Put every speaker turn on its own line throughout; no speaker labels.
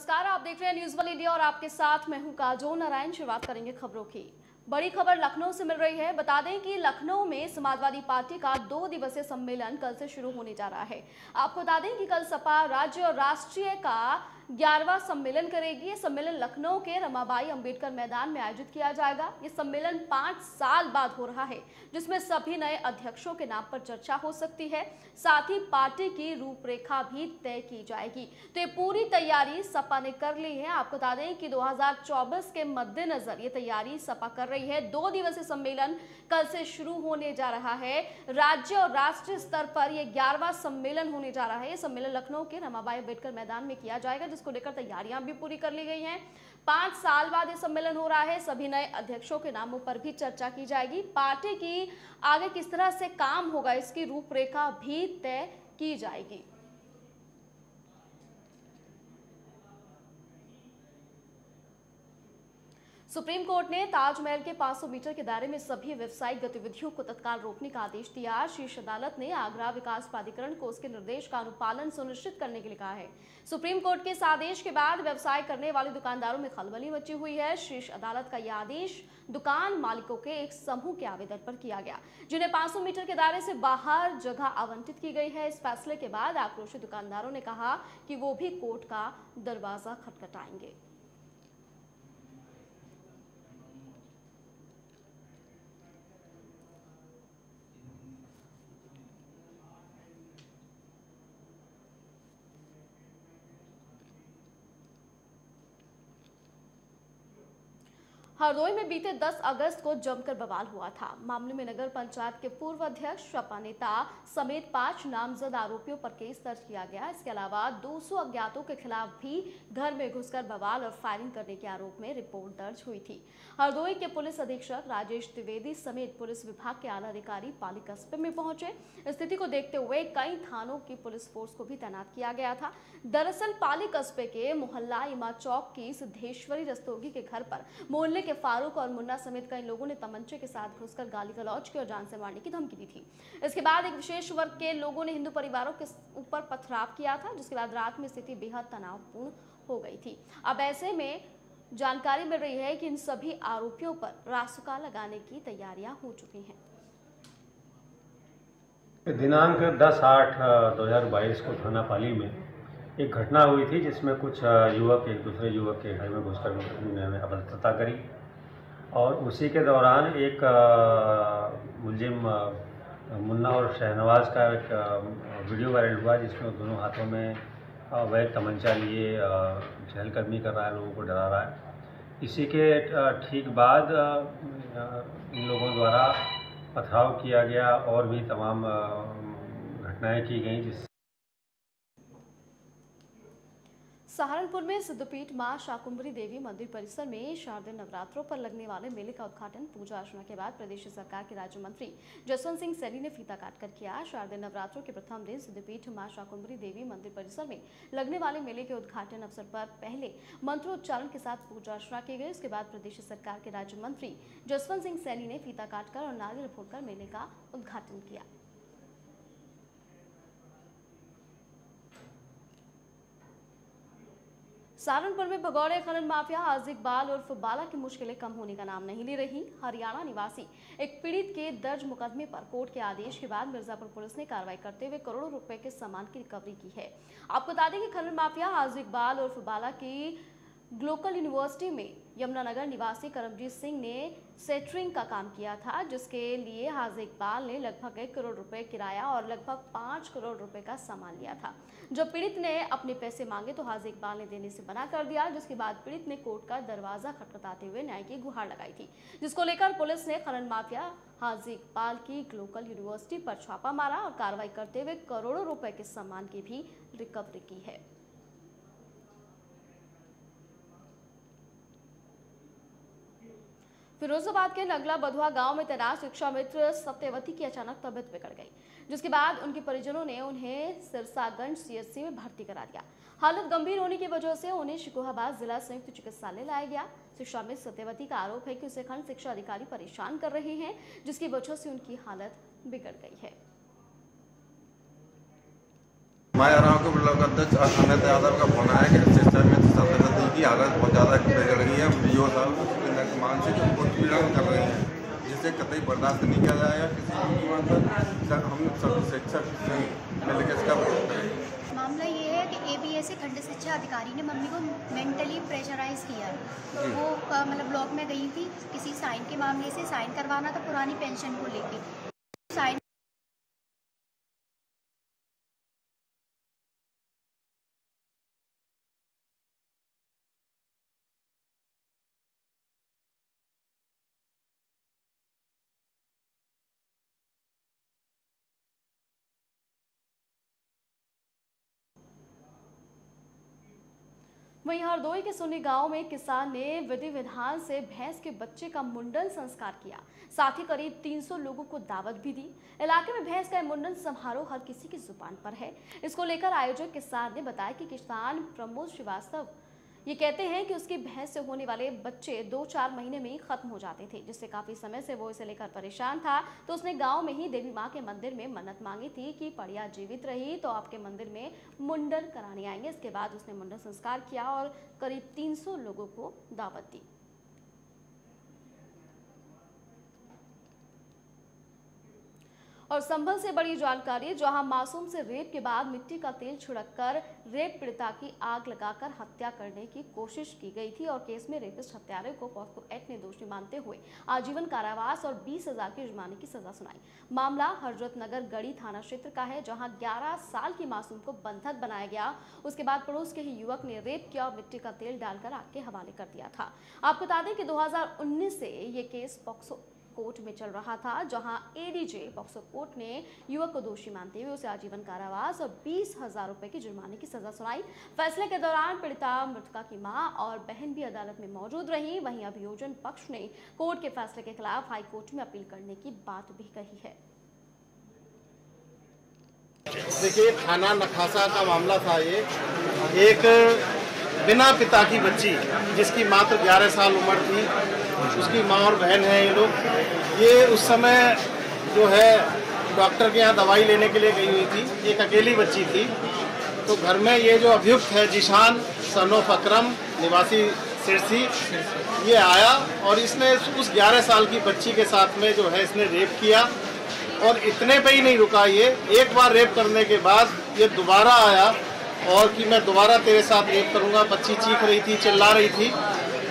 नमस्कार, आप देख रहे हैं न्यूज़ वन इंडिया और आपके साथ मैं हूँ काजो नारायण। शुरुआत करेंगे खबरों की। बड़ी खबर लखनऊ से मिल रही है। बता दें कि लखनऊ में समाजवादी पार्टी का दो दिवसीय सम्मेलन कल से शुरू होने जा रहा है। आपको बता दें कि कल सपा राज्य और राष्ट्रीय का ग्यारहवा सम्मेलन करेगी। ये सम्मेलन लखनऊ के रमाबाई अंबेडकर मैदान में आयोजित किया जाएगा। ये सम्मेलन पाँच साल बाद हो रहा है, जिसमें सभी नए अध्यक्षों के नाम पर चर्चा हो सकती है। साथ ही पार्टी की रूपरेखा भी तय की जाएगी। तो ये पूरी तैयारी सपा ने कर ली है। आपको बता दें कि 2024 के मद्देनजर ये तैयारी सपा कर रही है। दो दिवसीय सम्मेलन कल से शुरू होने जा रहा है। राज्य और राष्ट्रीय स्तर पर यह ग्यारहवा सम्मेलन होने जा रहा है। ये सम्मेलन लखनऊ के रमाबाई अंबेडकर मैदान में किया जाएगा जिसको लेकर तैयारियाँ भी पूरी कर ली गई हैं। पाँच साल बाद ये सम्मेलन हो रहा है, सभी नए अध्यक्षों के नामों पर भी चर्चा की जाएगी। पार्टी की आगे किस तरह से काम होगा, इसकी रूपरेखा भी तय की जाएगी। सुप्रीम कोर्ट ने ताजमहल के 500 मीटर के दायरे में सभी व्यवसायिक गतिविधियों को तत्काल रोकने का आदेश दिया। शीर्ष अदालत ने आगरा विकास प्राधिकरण को उसके निर्देश का अनुपालन सुनिश्चित करने के लिए कहा है। सुप्रीम कोर्ट के इस आदेश के बाद व्यवसाय करने वाले दुकानदारों में खलबली मची हुई है। शीर्ष अदालत का यह आदेश दुकान मालिकों के एक समूह के आवेदन पर किया गया, जिन्हें 500 मीटर के दायरे से बाहर जगह आवंटित की गई है। इस फैसले के बाद आक्रोशित दुकानदारों ने कहा कि वो भी कोर्ट का दरवाज़ा खटखटाएँगे। हरदोई में बीते 10 अगस्त को जमकर बवाल हुआ था। मामले में नगर पंचायत के पूर्व अध्यक्ष सपा नेता समेत पाँच नामजद आरोपियों पर केस दर्ज किया गया। इसके अलावा 200 अज्ञातों के खिलाफ भी घर में घुसकर बवाल और फायरिंग करने के आरोप में रिपोर्ट दर्ज हुई थी। हरदोई के पुलिस अधीक्षक राजेश द्विवेदी समेत पुलिस विभाग के आला अधिकारी पाली कस्बे में पहुँचे। स्थिति को देखते हुए कई थानों की पुलिस फोर्स को भी तैनात किया गया था। दरअसल पाली कस्बे के मोहल्ला इमा चौक की सिद्धेश्वरी रस्तोगी के घर पर मोहल्ले के फारूक और मुन्ना समेत कई लोगों ने तमंचे के साथ घुसकर गाली गलौज की और जान से मारने की धमकी दी थी। इसके बाद एक विशेष वर्ग के लोगों ने हिंदू परिवारों के ऊपर पथराव किया था, जिसके बाद रात में स्थिति बेहद तनावपूर्ण हो गई थी। अब ऐसे में जानकारी मिल रही है कि इन सभी आरोपियों पर रासुका लगाने की तैयारियाँ हो चुकी हैं।
दिनांक 10 आठ 2022 को थाना पाली में एक घटना हुई थी, जिसमें कुछ युवक, एक दूसरे युवक के घर में घुसकर उन्होंने अभद्रता करी। और उसी के दौरान एक मुलजिम मुन्ना और शहनवाज का एक वीडियो वायरल हुआ जिसमें दोनों हाथों में वह तमंचा लिए चहलकदमी कर रहा है, लोगों को डरा रहा है। इसी के ठीक बाद इन लोगों द्वारा पथराव किया गया और भी तमाम घटनाएँ की गई जिस
सहारनपुर में सिद्धपीठ माँ शाकुंभरी देवी मंदिर परिसर में शारदीय नवरात्रों पर लगने वाले मेले का उद्घाटन, पूजा अर्चना के बाद प्रदेश सरकार के राज्य मंत्री जसवंत सिंह सैनी ने फीता काटकर किया। शारदीय नवरात्रों के प्रथम दिन सिद्धपीठ माँ शाकुंभरी देवी मंदिर परिसर में लगने वाले मेले के उद्घाटन अवसर पर पहले मंत्रोच्चारण के साथ पूजा अर्चना की गई। उसके बाद प्रदेश सरकार के राज्य मंत्री जसवंत सिंह सैनी ने फीता काटकर और नारियल फोड़कर मेले का उद्घाटन किया। सहारनपुर में भगौड़े खनन माफिया आज इकबाल उर्फ़ बाला की मुश्किलें कम होने का नाम नहीं ले रही। हरियाणा निवासी एक पीड़ित के दर्ज मुकदमे पर कोर्ट के आदेश के बाद मिर्जापुर पुलिस ने कार्रवाई करते हुए करोड़ों रुपए के सामान की रिकवरी की है। आपको बता दें कि खनन माफिया आज इकबाल उर्फ़ बाला की ग्लोकल यूनिवर्सिटी में यमुनानगर निवासी करमजीत सिंह ने सेटरिंग का काम किया था, जिसके लिए हाज इकबाल ने लगभग एक करोड़ रुपए किराया और लगभग पाँच करोड़ रुपए का सामान लिया था। जब पीड़ित ने अपने पैसे मांगे तो हाज इकबाल ने देने से मना कर दिया, जिसके बाद पीड़ित ने कोर्ट का दरवाज़ा खटखटाते हुए न्याय की गुहार लगाई थी, जिसको लेकर पुलिस ने खनन माफिया हाजी इकबाल की ग्लोकल यूनिवर्सिटी पर छापा मारा और कार्रवाई करते हुए करोड़ों रुपए के सामान की भी रिकवरी की है। फिरोजाबाद के नगला बधुआ गाँव में तैनात शिक्षा मित्र सत्यवती की अचानक तबियत बिगड़ गई, जिसके बाद उनके परिजनों ने उन्हें सिरसागंज सीएचसी में भर्ती करा दिया। हालत गंभीर होने की वजह से उन्हें शिकोहाबाद जिला संयुक्त चिकित्सालय लाया गया। शिक्षा मित्र सत्यवती का आरोप है कि उसे खंड शिक्षा अधिकारी परेशान कर रहे हैं, जिसकी वजह से उनकी हालत बिगड़ गई है।
मायाराम के ब्लॉक अध्यक्ष अमित यादव का फ़ोन आया कि सिस्टर में सत्यवती की हालत बहुत ज़्यादा बिगड़ गई है। बीओ मानसिक उत्पीड़न कर रहे हैं। जिसे कतई बर्दाश्त नहीं किया जाएगा किसी भी कीमत पर हम सभी शिक्षक मिलकर इसका
मामला ये है कि ए बी एस खंड शिक्षा अधिकारी ने मम्मी को मेंटली प्रेशराइज किया। वो मतलब ब्लॉक में गई थी किसी साइन के मामले से साइन करवाना था पुरानी पेंशन को लेके। साइन
वहीं हरदोई के सुनी गाँव में किसान ने विधि विधान से भैंस के बच्चे का मुंडन संस्कार किया। साथ ही करीब 300 लोगों को दावत भी दी। इलाके में भैंस का मुंडन समारोह हर किसी की ज़ुबान पर है। इसको लेकर आयोजक किसान ने बताया कि किसान प्रमोद श्रीवास्तव ये कहते हैं कि उसकी भैंस से होने वाले बच्चे दो चार महीने में ही खत्म हो जाते थे, जिससे काफ़ी समय से वो इसे लेकर परेशान था। तो उसने गाँव में ही देवी माँ के मंदिर में मन्नत मांगी थी कि पड़िया जीवित रही तो आपके मंदिर में मुंडन कराने आएँगे। इसके बाद उसने मुंडन संस्कार किया और करीब 300 लोगों को दावत दी। और संभल से बड़ी जानकारी, जहाँ मासूम से रेप के बाद मिट्टी का तेल छिड़ककर रेप पीड़िता की आग लगाकर हत्या करने की कोशिश की गई थी और केस में रेपिस्ट हत्यारे को पॉस्को एक्ट ने दोषी मानते हुए आजीवन कारावास और बीस हज़ार की जुर्माने की सजा सुनाई। मामला हज़रत नगर गढ़ी थाना क्षेत्र का है, जहाँ 11 साल की मासूम को बंधक बनाया गया। उसके बाद पड़ोस के ही युवक ने रेप किया और मिट्टी का तेल डालकर आग के हवाले कर दिया था। आपको बता दें कि 2019 से ये केस पॉक्सो कोर्ट में चल रहा था, जहाँ एडीजे पॉक्सो कोर्ट ने युवक को दोषी मानते हुए उसे आजीवन कारावास और बीस हज़ार रुपए की जुर्माने की सजा सुनाई। फैसले के दौरान पीड़िता मृतका की माँ और बहन भी अदालत में मौजूद रही। वहीं अभियोजन पक्ष ने कोर्ट के फैसले के खिलाफ हाई कोर्ट में अपील करने की बात भी कही है।
देखिए थाना नखासा का मामला था ये। एक बिना पिता की बच्ची, जिसकी मात्र 11 साल उम्र थी उसकी माँ और बहन है ये लोग। ये उस समय जो है, डॉक्टर के यहाँ दवाई लेने के लिए गई हुई थी। एक अकेली बच्ची थी। तो घर में ये जो अभियुक्त है, जिशान सनोफ अक्रम, निवासी सिरसी, ये आया और इसने उस 11 साल की बच्ची के साथ में जो है, इसने रेप किया और इतने पे ही नहीं रुका ये। एक बार रेप करने के बाद ये दोबारा आया और कि मैं दोबारा तेरे साथ रेप करूँगा, बच्ची चीख रही थी, चिल्ला रही थी।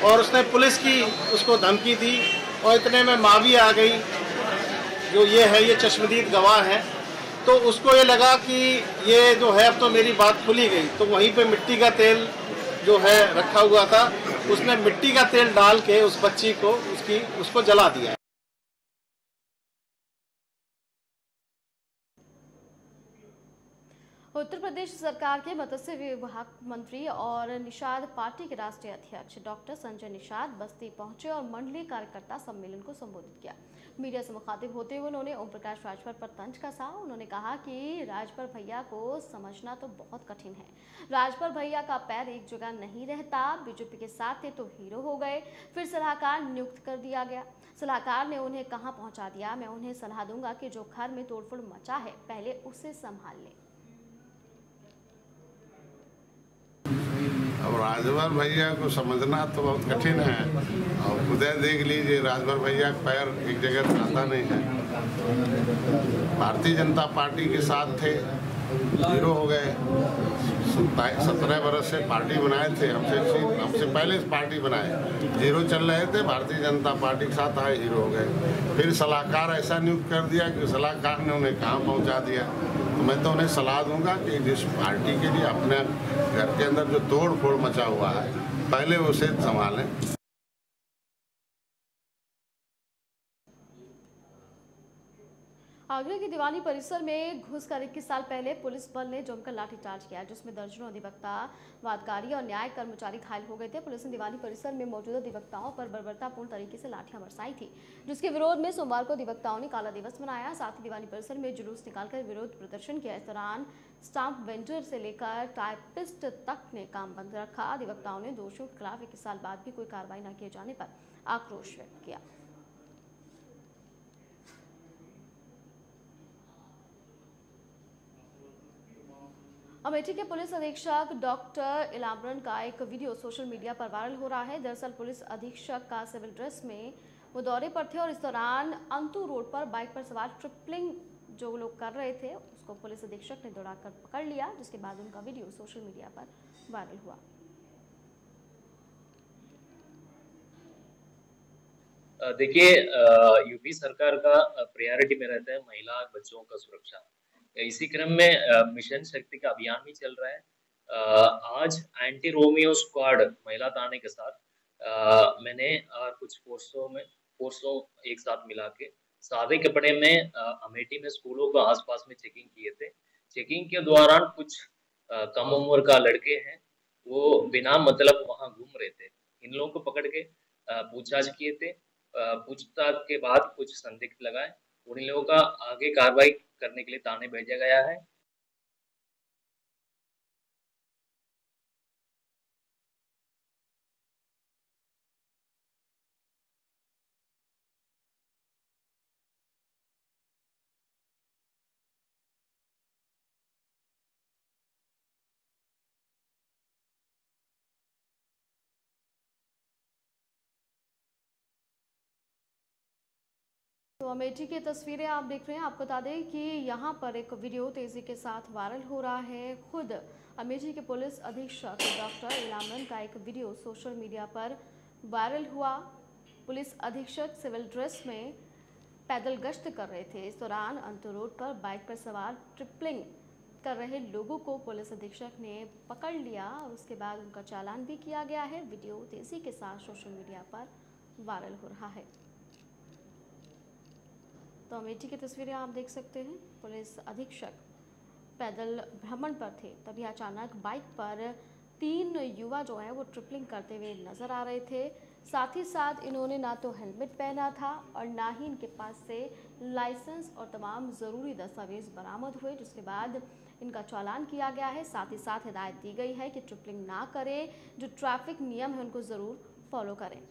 और उसने पुलिस की उसको धमकी दी और इतने में मावी आ गई, जो ये है, ये चश्मदीद गवाह है। तो उसको ये लगा कि ये जो है, अब तो मेरी बात खुली गई। तो वहीं पे मिट्टी का तेल जो है रखा हुआ था, उसने मिट्टी का तेल डाल के उस बच्ची को उसकी, उसको जला दिया।
उत्तर प्रदेश सरकार के मत्स्य विभाग मंत्री और निषाद पार्टी के राष्ट्रीय अध्यक्ष डॉक्टर संजय निषाद बस्ती पहुँचे और मंडलीय कार्यकर्ता सम्मेलन को संबोधित किया। मीडिया से मुखातिब होते हुए उन्होंने ओम प्रकाश राजभर पर तंज कसा। उन्होंने कहा कि राजभर भैया को समझना तो बहुत कठिन है। राजभर भैया का पैर एक जगह नहीं रहता। बीजेपी के साथ थे तो हीरो हो गए। फिर सलाहकार नियुक्त कर दिया गया। सलाहकार ने उन्हें कहाँ पहुँचा दिया? मैं उन्हें सलाह दूँगा कि जो घर में तोड़फोड़ मचा है, पहले उसे संभाल लें।
अब राजभर भैया को समझना तो बहुत कठिन है। और खुदे देख लीजिए, राजभर भैया पैर एक जगह खाता नहीं है। भारतीय जनता पार्टी के साथ थे ज़ीरो हो गए। सत्रह बरस से पार्टी बनाए थे, हमसे हमसे पहले पार्टी बनाए। ज़ीरो चल रहे थे, भारतीय जनता पार्टी के साथ आए, हीरो हो गए। फिर सलाहकार ऐसा नियुक्त कर दिया कि सलाहकार ने उन्हें कहाँ पहुँचा दिया। तो मैं तो उन्हें सलाह दूँगा कि जिस पार्टी के लिए अपने घर के अंदर जो तोड़ फोड़ मचा हुआ है, पहले उसे संभालें।
आगरा के दीवानी परिसर में घुसकर इक्कीस साल पहले पुलिस बल ने जमकर लाठीचार्ज किया, जिसमें दर्जनों अधिवक्ता, वादकारी और न्याय कर्मचारी घायल हो गए थे। पुलिस ने दीवानी परिसर में मौजूद अधिवक्ताओं पर बर्बरतापूर्ण तरीके से लाठियाँ बरसाई थी, जिसके विरोध में सोमवार को अधिवक्ताओं ने काला दिवस मनाया। साथ ही दीवानी परिसर में जुलूस निकालकर विरोध प्रदर्शन किया। इस दौरान स्टाम्प वेंडर से लेकर टाइपिस्ट तक ने काम बंद रखा। अधिवक्ताओं ने दोषियों के खिलाफ इक्कीस साल बाद भी कोई कार्रवाई न किए जाने पर आक्रोश व्यक्त किया। अमेठी के पुलिस अधीक्षक डॉक्टर इलामरन का एक वीडियो सोशल मीडिया पर वायरल हो रहा है। दरअसल पुलिस अधीक्षक का सिविल ड्रेस में वो दौरे पर थे और इस दौरान अंतु रोड पर बाइक पर सवार ट्रिपलिंग जो लोग कर रहे थे, उसको पुलिस अधीक्षक ने दौड़ाकर पकड़ लिया, जिसके बाद उनका वीडियो सोशल मीडिया पर वायरल हुआ।
देखिए यूपी सरकार का प्रायोरिटी में रहता है महिला और बच्चों का सुरक्षा। इसी क्रम में मिशन शक्ति का अभियान भी चल रहा है। आज एंटी रोमियो स्क्वाड महिला थाने के साथ मैंने कुछ फोर्सों में फोर्सों एक साथ मिला के सादे कपड़े में अमेठी में स्कूलों के आसपास में चेकिंग किए थे। चेकिंग के दौरान कुछ कम उम्र का लड़के हैं, वो बिना मतलब वहाँ घूम रहे थे। इन लोगों को पकड़ के पूछताछ किए थे। पूछताछ के बाद कुछ संदिग्ध लगाए। उन लोगों का आगे कार्रवाई करने के लिए ताने भेजा गया है।
अमेठी की तस्वीरें आप देख रहे हैं। आपको बता दें कि यहाँ पर एक वीडियो तेज़ी के साथ वायरल हो रहा है। खुद अमेठी के पुलिस अधीक्षक डॉक्टर इलामन का एक वीडियो सोशल मीडिया पर वायरल हुआ। पुलिस अधीक्षक सिविल ड्रेस में पैदल गश्त कर रहे थे। इस दौरान अंतर रोड पर बाइक पर सवार ट्रिपलिंग कर रहे लोगों को पुलिस अधीक्षक ने पकड़ लिया और उसके बाद उनका चालान भी किया गया है। वीडियो तेज़ी के साथ सोशल मीडिया पर वायरल हो रहा है। तो अमेठी की तस्वीरें आप देख सकते हैं। पुलिस अधीक्षक पैदल भ्रमण पर थे। तभी अचानक बाइक पर तीन युवा जो है वो ट्रिपलिंग करते हुए नज़र आ रहे थे। साथ ही साथ इन्होंने ना तो हेलमेट पहना था और ना ही इनके पास से लाइसेंस और तमाम ज़रूरी दस्तावेज़ बरामद हुए, जिसके बाद इनका चालान किया गया है। साथ ही साथ हिदायत दी गई है कि ट्रिपलिंग ना करें। जो ट्रैफ़िक नियम है उनको ज़रूर फॉलो करें।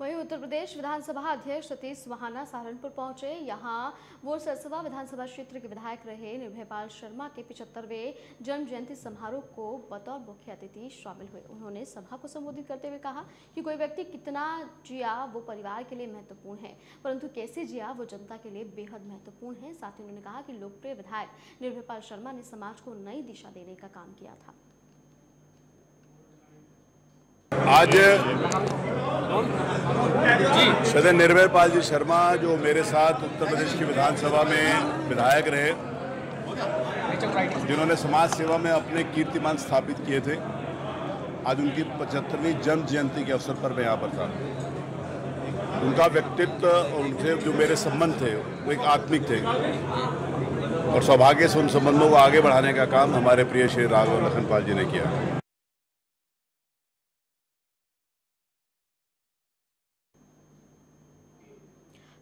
वहीं उत्तर प्रदेश विधानसभा अध्यक्ष सतीश महाना सहारनपुर पहुँचे। यहाँ वो सरसवा विधानसभा क्षेत्र के विधायक रहे। निर्भयपाल शर्मा के पिछहत्तरवें जन्म जयंती समारोह को बतौर मुख्य अतिथि शामिल हुए। उन्होंने सभा को संबोधित करते हुए कहा कि कोई व्यक्ति कितना जिया वो परिवार के लिए महत्वपूर्ण है, परंतु कैसे जिया वो जनता के लिए बेहद महत्वपूर्ण है। साथ ही उन्होंने कहा कि लोकप्रिय विधायक निर्भयपाल शर्मा ने समाज को नई दिशा देने का काम किया था।
आज सदन निर्भय पाल जी शर्मा, जो मेरे साथ उत्तर प्रदेश की विधानसभा में विधायक रहे, जिन्होंने समाज सेवा में अपने कीर्तिमान स्थापित किए थे, आज उनकी पचहत्तरवीं जन्म जयंती के अवसर पर मैं यहाँ पर था। उनका व्यक्तित्व और उनसे जो मेरे संबंध थे, वो एक आत्मिक थे। और सौभाग्य से उन संबंधों को आगे बढ़ाने का काम हमारे प्रिय श्री राघव लखनपाल जी ने किया।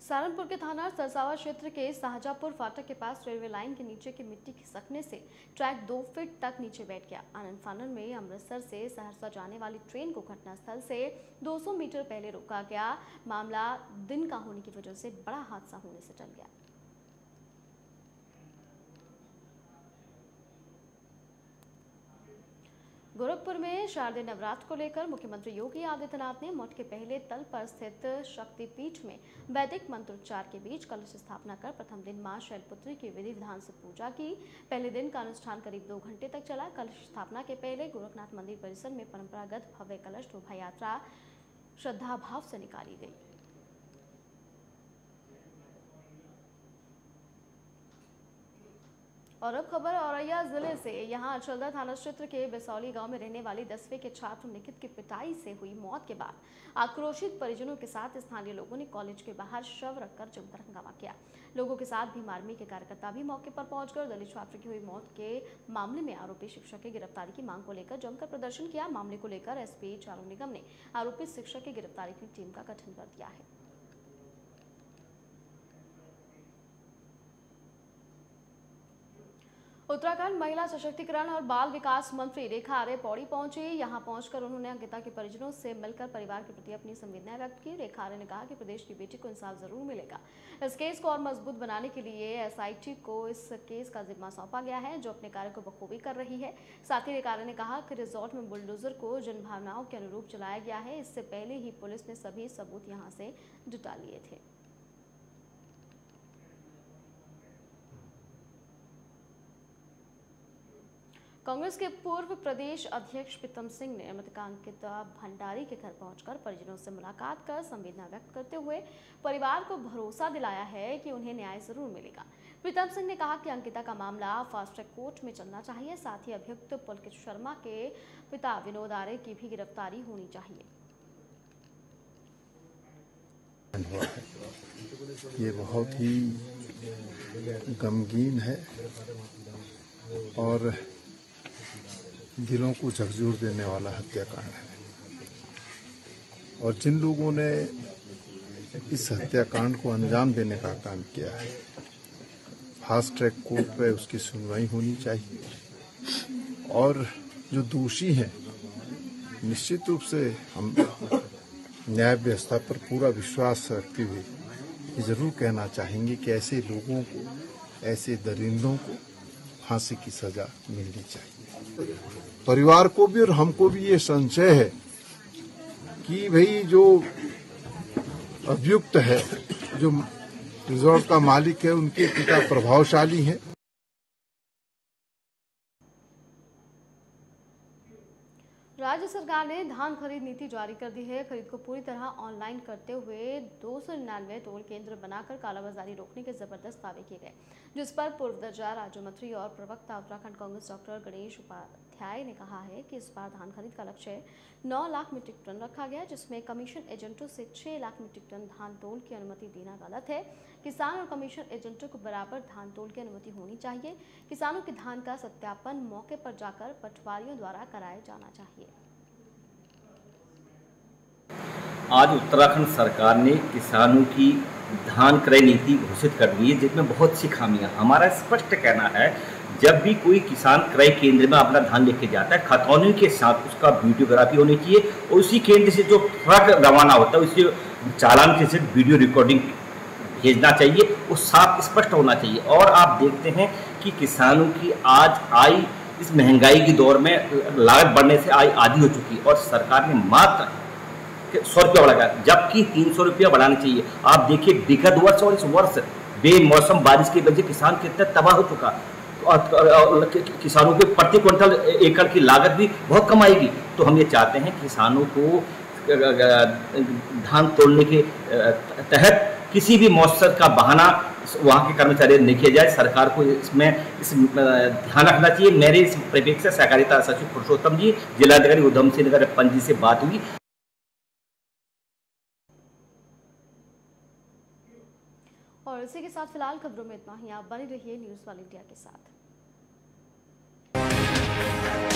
सहारनपुर के थाना सरसावा क्षेत्र के शाहजापुर फाटक के पास रेलवे लाइन के नीचे की मिट्टी खिसकने से ट्रैक दो फीट तक नीचे बैठ गया। आनंद फानन में अमृतसर से सहरसा जाने वाली ट्रेन को घटनास्थल से 200 मीटर पहले रोका गया। मामला दिन का होने की वजह से बड़ा हादसा होने से टल गया। गोरखपुर में शारदीय नवरात्र को लेकर मुख्यमंत्री योगी आदित्यनाथ ने मठ के पहले तल पर स्थित शक्तिपीठ में वैदिक मंत्रोच्चार के बीच कलश स्थापना कर प्रथम दिन माँ शैलपुत्री की विधि विधान से पूजा की। पहले दिन का अनुष्ठान करीब दो घंटे तक चला। कलश स्थापना के पहले गोरखनाथ मंदिर परिसर में परंपरागत भव्य कलश शोभा यात्रा श्रद्धा भाव से निकाली गई। और अब खबर औरैया ज़िले से। यहाँ अचलदा थाना क्षेत्र के बेसौली गाँव में रहने वाली दसवीं के छात्र निखित की पिटाई से हुई मौत के बाद आक्रोशित परिजनों के साथ स्थानीय लोगों ने कॉलेज के बाहर शव रखकर जमकर हंगामा किया। लोगों के साथ भीम आर्मी के कार्यकर्ता भी मौके पर पहुंचकर दलित छात्र की हुई मौत के मामले में आरोपी शिक्षक की गिरफ्तारी की मांग को लेकर जमकर प्रदर्शन किया। मामले को लेकर एसपी चारू निगम ने आरोपी शिक्षक की गिरफ्तारी की टीम का गठन कर दिया है। उत्तराखंड महिला सशक्तिकरण और बाल विकास मंत्री रेखा आर्य पौड़ी पहुँची। यहाँ पहुंचकर उन्होंने अंकिता के परिजनों से मिलकर परिवार के प्रति अपनी संवेदनाएँ व्यक्त की। रेखा आर्य ने कहा कि प्रदेश की बेटी को इंसाफ ज़रूर मिलेगा। इस केस को और मज़बूत बनाने के लिए एसआईटी को इस केस का जिम्मा सौंपा गया है, जो अपने कार्य को बखूबी कर रही है। साथ ही रेखा ने कहा कि रिजॉर्ट में बुलडोजर को जनभावनाओं के अनुरूप चलाया गया है। इससे पहले ही पुलिस ने सभी सबूत यहाँ से जुटा लिए थे। कांग्रेस के पूर्व प्रदेश अध्यक्ष प्रीतम सिंह ने मृतका अंकिता भंडारी के घर पहुंचकर परिजनों से मुलाकात कर संवेदना व्यक्त करते हुए परिवार को भरोसा दिलाया है कि उन्हें न्याय ज़रूर मिलेगा। प्रीतम सिंह ने कहा कि अंकिता का मामला फास्ट ट्रैक कोर्ट में चलना चाहिए, साथ ही अभियुक्त पुलकित शर्मा के पिता विनोद आर्य की भी गिरफ्तारी होनी चाहिए।
ये बहुत ही गमगीन है और दिलों को झकझोर देने वाला हत्याकांड है। और जिन लोगों ने इस हत्याकांड को अंजाम देने का काम किया है, फास्ट ट्रैक कोर्ट पे उसकी सुनवाई होनी चाहिए। और जो दोषी हैं, निश्चित रूप से हम न्याय व्यवस्था पर पूरा विश्वास रखते हुए ये ज़रूर कहना चाहेंगे कि ऐसे लोगों को, ऐसे दरिंदों को फांसी की सजा मिलनी चाहिए। परिवार को भी और हमको भी ये संशय है कि भाई जो अभियुक्त है, जो रिजॉर्ट का मालिक है, उनके पिता प्रभावशाली हैं।
राज्य सरकार ने धान खरीद नीति जारी कर दी है। खरीद को पूरी तरह ऑनलाइन करते हुए दो सौ निन्यानवे टोल केंद्र बनाकर कालाबाजारी रोकने के ज़बरदस्त दावे किए गए, जिस पर पूर्व दर्जा राज्य मंत्री और प्रवक्ता उत्तराखंड कांग्रेस डॉक्टर गणेश उपाध्याय ने कहा है कि इस बार धान खरीद का लक्ष्य नौ लाख मीट्रिक टन रखा गया, जिसमें कमीशन एजेंटों से छह लाख मीट्रिक टन धान तोल की अनुमति देना गलत है। किसान और कमीशन एजेंटों को बराबर धान तोल की अनुमति होनी चाहिए। किसानों के धान का सत्यापन मौके पर जाकर पटवारियों द्वारा कराया जाना चाहिए।
आज उत्तराखंड सरकार ने किसानों की धान क्रय नीति घोषित कर दी है, जिसमें बहुत सी खामियाँ। हमारा स्पष्ट कहना है जब भी कोई किसान क्रय केंद्र में अपना धान लेके जाता है, खतौनी के साथ उसका वीडियोग्राफी होनी चाहिए और उसी केंद्र से जो ट्रक रवाना होता है उसके चालान के से वीडियो रिकॉर्डिंग भेजना चाहिए, वो साफ़, स्पष्ट होना चाहिए। और आप देखते हैं कि किसानों की आज आय इस महँगाई के दौर में लागत बढ़ने से आय आधी हो चुकी और सरकार ने मात्र सौ रुपया बढ़ाया जबकि तीन सौ रुपया बढ़ाना चाहिए। आप देखिए विगत वर्ष और इस वर्ष बेमौसम बारिश की वजह किसान कितना तबाह हो चुका। किसानों के प्रति क्विंटल एकड़ की लागत भी बहुत कम आएगी तो हम ये चाहते हैं किसानों को धान तोड़ने के तहत किसी भी मौसम का बहाना वहाँ के कर्मचारी नहीं किया जाए। सरकार को इसमें, इस ध्यान रखना चाहिए। मेरे इस परिप्रेक्ष्य सहकारिता सचिव पुरुषोत्तम जी, जिलाधिकारी उधम सिंह नगर पंजी से बात हुई।
और इसी के साथ फ़िलहाल खबरों में इतना ही। आप बने रहिए न्यूज़ वाल इंडिया के साथ। Thank you.